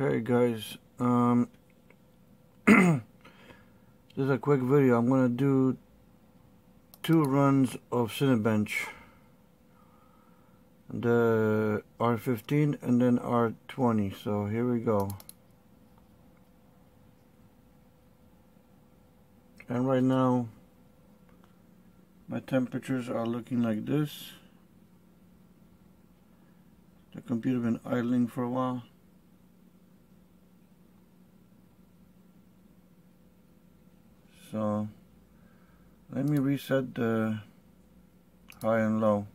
Hey guys, um, this is a quick video. I'm gonna do two runs of Cinebench, the R15 and then R20. So here we go. And right now, my temperatures are looking like this. The computer been idling for a while. So let me reset the high and low.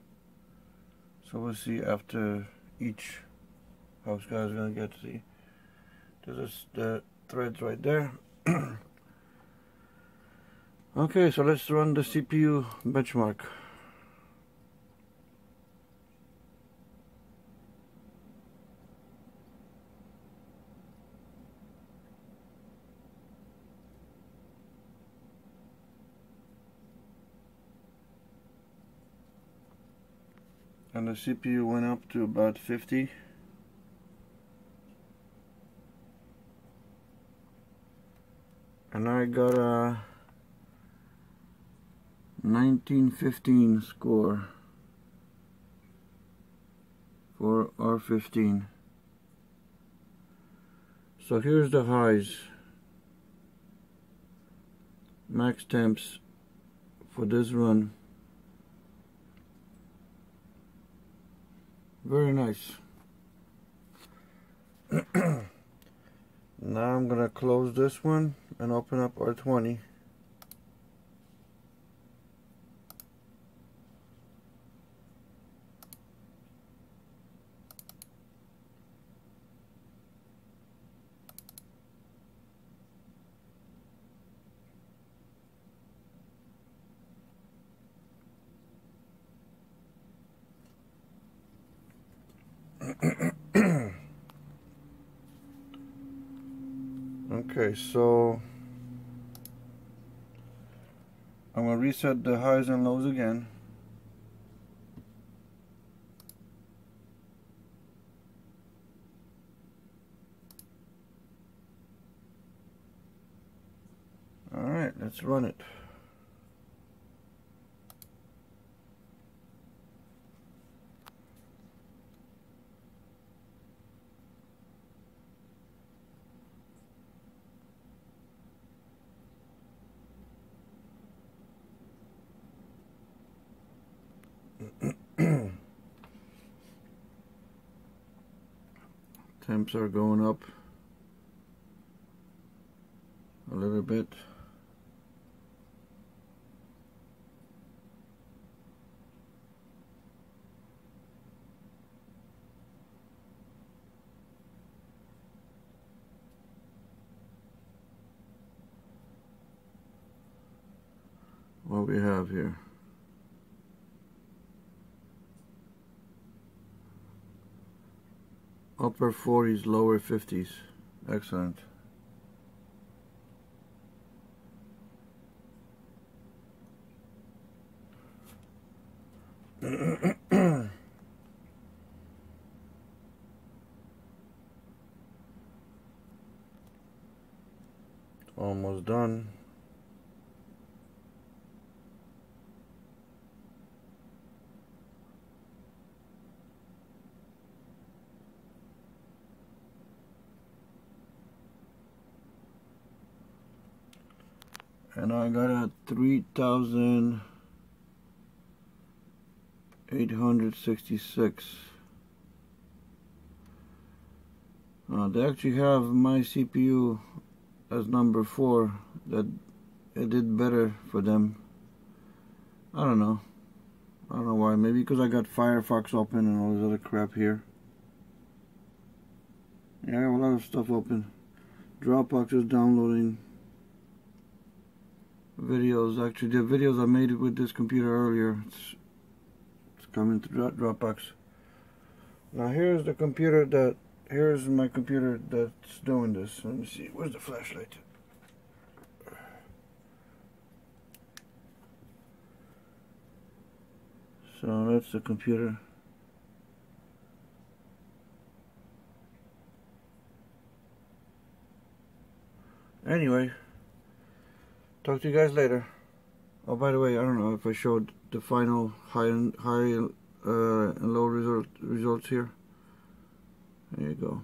So we'll see after each how guy's gonna get to see. This is the threads right there. okay, so let's run the CPU benchmark. And the CPU went up to about 50 and I got a 1915 score for R15 so here's the highs. Max temps for this run Very nice. now I'm going to close this one and open up R20. Okay, so I'm going to reset the highs and lows again. Alright, let's run it. Temps are going up a little bit. What we have here upper 40s, lower 50s. Excellent. Almost done. And I got a 3866 uh, they actually have my CPU as number 4 that it did better for them. I don't know. I don't know why. Maybe because I got Firefox open and all this other crap here. Yeah I have a lot of stuff open. Dropbox is downloading videos. Actually, the videos I made with this computer earlier. It's, it's coming to Dropbox. Now here's the computer that, here's my computer that's doing this. Let me see, where's the flashlight? So that's the computer. Anyway, talk to you guys later. Oh, by the way, I don't know if I showed the final high and high uh, and low result results here. There you go.